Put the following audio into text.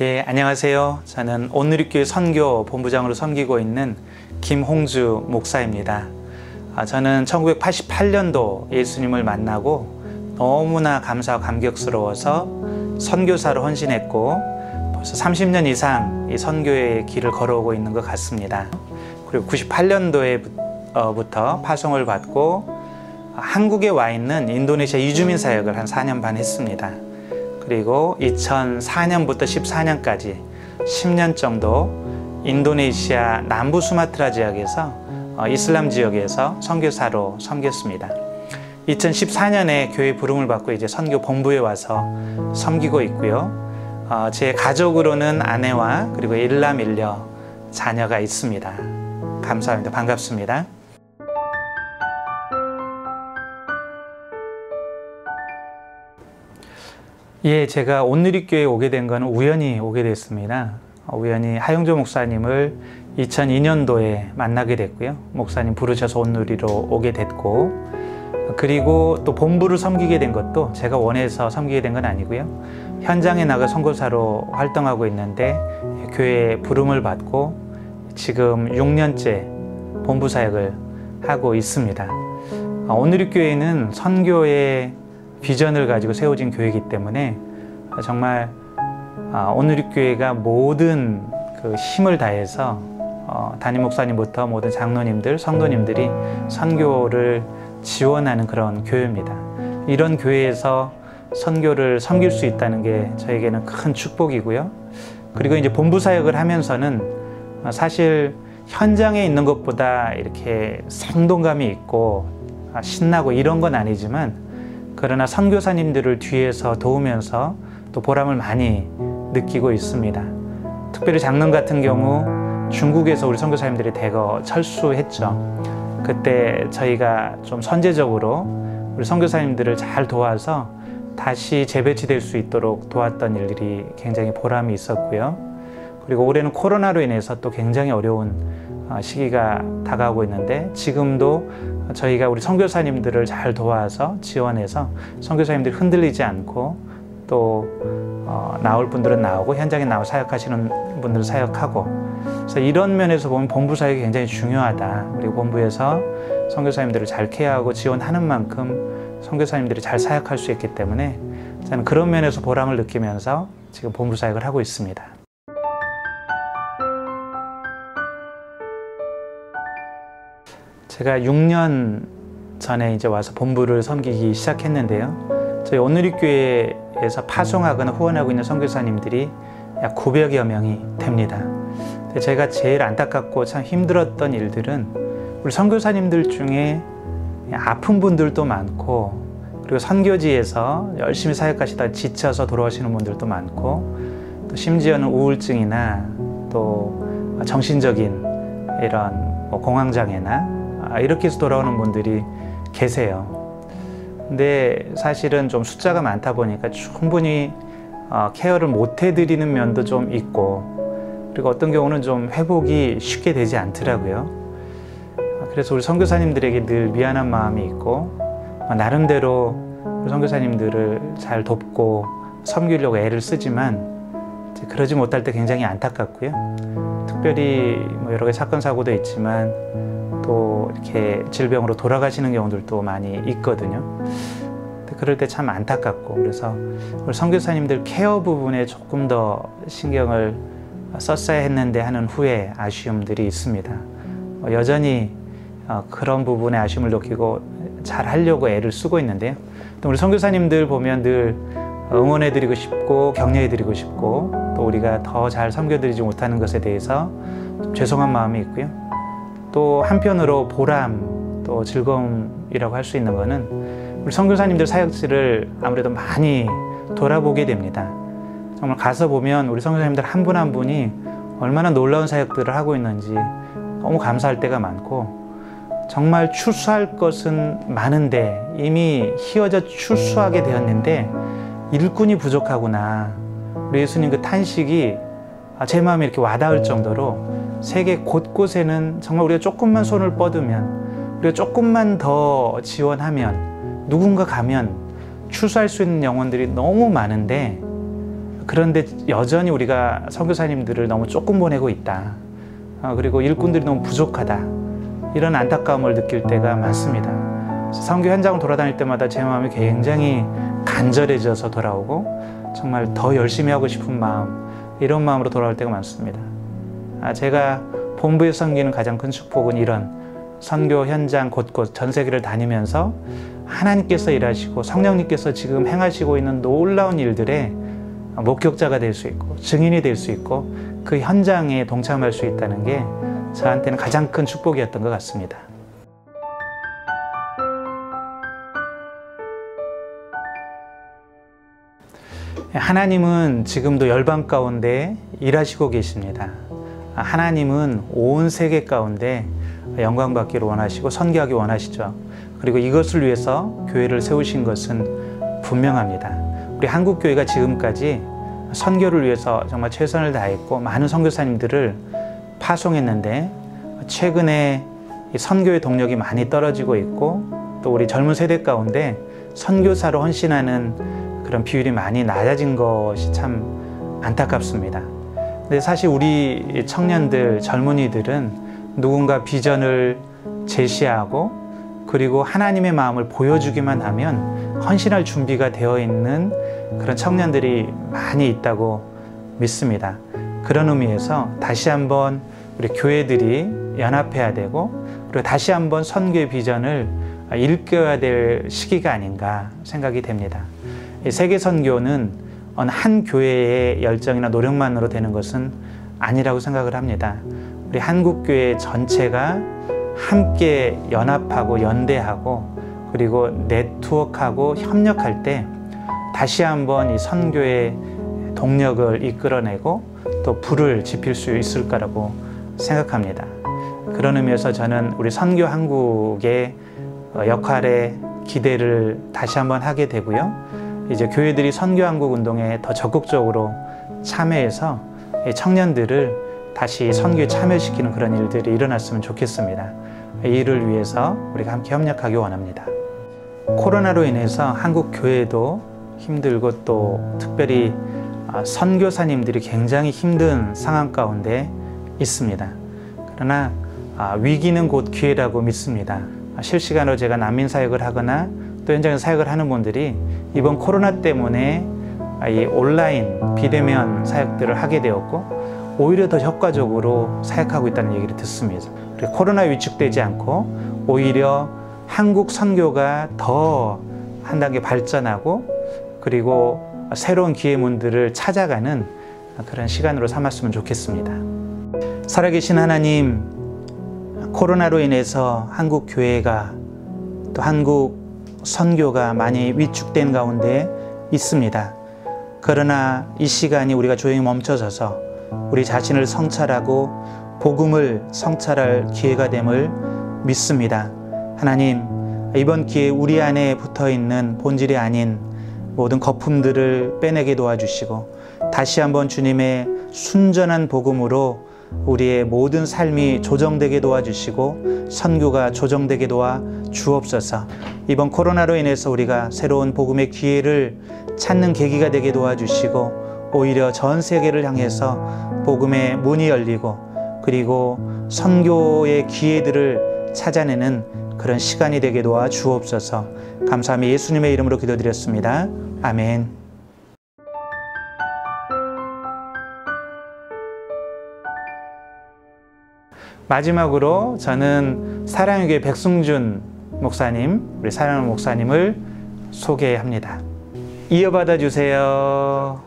예, 안녕하세요. 저는 온누리교회 선교 본부장으로 섬기고 있는 김홍주 목사입니다. 아, 저는 1988년도 예수님을 만나고 너무나 감사와 감격스러워서 선교사로 헌신했고 벌써 30년 이상 이 선교의 길을 걸어오고 있는 것 같습니다. 그리고 98년도에부터 파송을 받고 한국에 와 있는 인도네시아 이주민 사역을 한 4년 반 했습니다. 그리고 2004년부터 14년까지 10년 정도 인도네시아 남부 수마트라 지역에서 어, 이슬람 지역에서 선교사로 섬겼습니다. 2014년에 교회 부름을 받고 이제 선교 본부에 와서 섬기고 있고요. 어, 제 가족으로는 아내와 그리고 일남 일녀 자녀가 있습니다. 감사합니다. 반갑습니다. 예, 제가 온누리교회에 오게 된 것은 우연히 오게 됐습니다. 어, 우연히 하용조 목사님을 2002년도에 만나게 됐고요. 목사님 부르셔서 온누리로 오게 됐고, 그리고 또 본부를 섬기게 된 것도 제가 원해서 섬기게 된 건 아니고요. 현장에 나가 선교사로 활동하고 있는데 교회에 부름을 받고 지금 6년째 본부 사역을 하고 있습니다. 어, 온누리교회는 선교의 비전을 가지고 세워진 교회이기 때문에 정말 아, 오늘교회가 모든 그 힘을 다해서 어, 담임 목사님부터 모든 장로님들, 성도님들이 선교를 지원하는 그런 교회입니다. 이런 교회에서 선교를 섬길 수 있다는 게 저에게는 큰 축복이고요. 그리고 이제 본부 사역을 하면서는 사실 현장에 있는 것보다 이렇게 생동감이 있고 아, 신나고 이런 건 아니지만 그러나 선교사님들을 뒤에서 도우면서 또 보람을 많이 느끼고 있습니다. 특별히 작년 같은 경우 중국에서 우리 선교사님들이 대거 철수했죠. 그때 저희가 좀 선제적으로 우리 선교사님들을 잘 도와서 다시 재배치될 수 있도록 도왔던 일들이 굉장히 보람이 있었고요. 그리고 올해는 코로나로 인해서 또 굉장히 어려운 어, 시기가 다가오고 있는데 지금도 저희가 우리 선교사님들을 잘 도와서 지원해서 선교사님들이 흔들리지 않고 또 어, 나올 분들은 나오고 현장에 나와 사역하시는 분들은 사역하고 그래서 이런 면에서 보면 본부 사역이 굉장히 중요하다. 그리고 본부에서 선교사님들을 잘 케어하고 지원하는 만큼 선교사님들이 잘 사역할 수 있기 때문에 저는 그런 면에서 보람을 느끼면서 지금 본부 사역을 하고 있습니다. 제가 6년 전에 이제 와서 본부를 섬기기 시작했는데요. 저희 오늘리교회에서 파송하거나 후원하고 있는 선교사님들이 약 900여 명이 됩니다. 제가 제일 안타깝고 참 힘들었던 일들은 우리 선교사님들 중에 아픈 분들도 많고 그리고 선교지에서 열심히 사역하시다 지쳐서 돌아오시는 분들도 많고 또 심지어는 우울증이나 또 정신적인 이런 뭐 공황장애나 아, 이렇게 해서 돌아오는 분들이 계세요. 근데 사실은 좀 숫자가 많다 보니까 충분히 어, 케어를 못 해드리는 면도 좀 있고 그리고 어떤 경우는 좀 회복이 쉽게 되지 않더라고요. 그래서 우리 선교사님들에게 늘 미안한 마음이 있고 나름대로 선교사님들을 잘 돕고 섬기려고 애를 쓰지만 그러지 못할 때 굉장히 안타깝고요. 특별히 뭐 여러 가지 사건 사고도 있지만 또 이렇게 질병으로 돌아가시는 경우들도 많이 있거든요. 그럴 때 참 안타깝고 그래서 우리 선교사님들 케어 부분에 조금 더 신경을 썼어야 했는데 하는 후에 아쉬움들이 있습니다. 어, 여전히 어, 그런 부분에 아쉬움을 느끼고 잘 하려고 애를 쓰고 있는데요. 또 우리 선교사님들 보면 늘 응원해드리고 싶고 격려해드리고 싶고 또 우리가 더 잘 섬겨드리지 못하는 것에 대해서 죄송한 마음이 있고요. 또 한편으로 보람 또 즐거움이라고 할 수 있는 것은 우리 선교사님들 사역지를 아무래도 많이 돌아보게 됩니다. 정말 가서 보면 우리 선교사님들 한 분한 한 분이 얼마나 놀라운 사역들을 하고 있는지 너무 감사할 때가 많고 정말 출수할 것은 많은데 이미 희어져 출수하게 되었는데 일꾼이 부족하구나. 우리 예수님 그 탄식이 제 마음에 이렇게 와닿을 정도로 세계 곳곳에는 정말 우리가 조금만 손을 뻗으면 우리가 조금만 더 지원하면 누군가 가면 출소할 수 있는 영혼들이 너무 많은데 그런데 여전히 우리가 선교사님들을 너무 조금 보내고 있다. 어, 그리고 일꾼들이 너무 부족하다. 이런 안타까움을 느낄 때가 많습니다. 선교 현장 돌아다닐 때마다 제 마음이 굉장히 간절해져서 돌아오고 정말 더 열심히 하고 싶은 마음 이런 마음으로 돌아올 때가 많습니다. 아, 제가 본부에 섬기는 가장 큰 축복은 이런 선교 현장 곳곳 전 세계를 다니면서 하나님께서 일하시고 성령님께서 지금 행하시고 있는 놀라운 일들에 목격자가 될 수 있고 증인이 될 수 있고 그 현장에 동참할 수 있다는 게 저한테는 가장 큰 축복이었던 것 같습니다. 하나님은 지금도 열방 가운데 일하시고 계십니다. 하나님은 온 세계 가운데 영광 받기를 원하시고 선교하기 원하시죠. 그리고 이것을 위해서 교회를 세우신 것은 분명합니다. 우리 한국 교회가 지금까지 선교를 위해서 정말 최선을 다했고 많은 선교사님들을 파송했는데 최근에 선교의 동력이 많이 떨어지고 있고 또 우리 젊은 세대 가운데 선교사로 헌신하는 그런 비율이 많이 낮아진 것이 참 안타깝습니다. 근데 사실 우리 청년들, 젊은이들은 누군가 비전을 제시하고 그리고 하나님의 마음을 보여주기만 하면 헌신할 준비가 되어 있는 그런 청년들이 많이 있다고 믿습니다. 그런 의미에서 다시 한번 우리 교회들이 연합해야 되고 그리고 다시 한번 선교의 비전을 일깨워야 될 시기가 아닌가 생각이 됩니다. 세계 선교는 한 교회의 열정이나 노력만으로 되는 것은 아니라고 생각을 합니다. 우리 한국 교회 전체가 함께 연합하고 연대하고 그리고 네트워크하고 협력할 때 다시 한번 이 선교의 동력을 이끌어내고 또 불을 지필 수 있을 거라고 생각합니다. 그런 의미에서 저는 우리 선교 한국의 역할에 기대를 다시 한번 하게 되고요. 이제 교회들이 선교한국 운동에 더 적극적으로 참여해서 청년들을 다시 선교에 참여시키는 그런 일들이 일어났으면 좋겠습니다. 이 일을 위해서 우리가 함께 협력하기 원합니다. 코로나로 인해서 한국 교회도 힘들고 또 특별히 아, 선교사님들이 굉장히 힘든 상황 가운데 있습니다. 그러나 아, 위기는 곧 기회라고 믿습니다. 실시간으로 제가 난민 사역을 하거나 또 현장에서 사역을 하는 분들이 이번 코로나 때문에 이 온라인 비대면 사역들을 하게 되었고 오히려 더 효과적으로 사역하고 있다는 얘기를 듣습니다. 코로나에 위축되지 않고 오히려 한국 선교가 더 한 단계 발전하고 그리고 새로운 기회문들을 찾아가는 그런 시간으로 삼았으면 좋겠습니다. 살아계신 하나님, 코로나로 인해서 한국 교회가 또 한국 선교가 많이 위축된 가운데 있습니다. 그러나 이 시간이 우리가 조용히 멈춰서서 우리 자신을 성찰하고 복음을 성찰할 기회가 됨을 믿습니다. 하나님, 이번 기회에 우리 안에 붙어 있는 본질이 아닌 모든 거품들을 빼내게 도와주시고 다시 한번 주님의 순전한 복음으로 우리의 모든 삶이 조정되게 도와주시고 선교가 조정되게 도와 주옵소서. 이번 코로나로 인해서 우리가 새로운 복음의 기회를 찾는 계기가 되게 도와주시고 오히려 전 세계를 향해서 복음의 문이 열리고 그리고 선교의 기회들을 찾아내는 그런 시간이 되게 도와 주옵소서. 감사함이 예수님의 이름으로 기도드렸습니다. 아멘. 마지막으로 저는 사랑교회 백승준 목사님, 우리 사랑 목사님을 소개합니다. 이어받아 주세요.